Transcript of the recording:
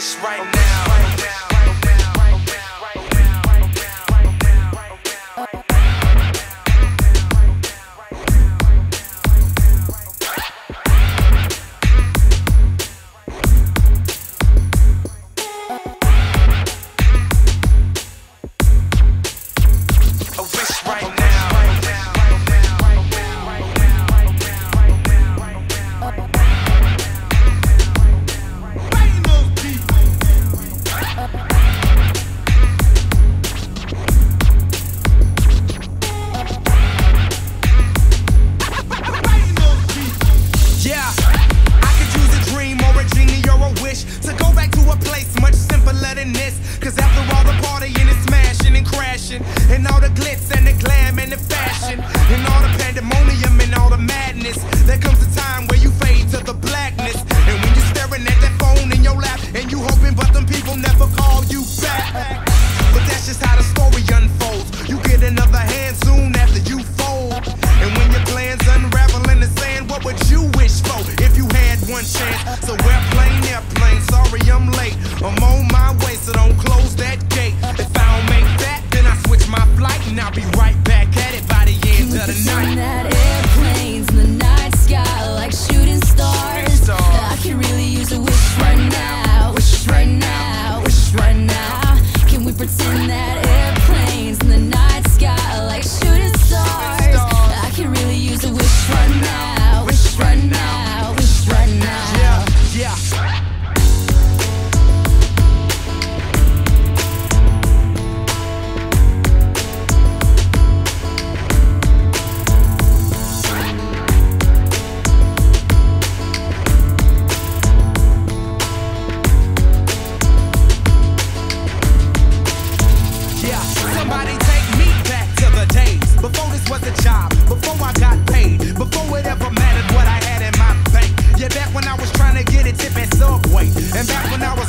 right now. One chance? So And back when I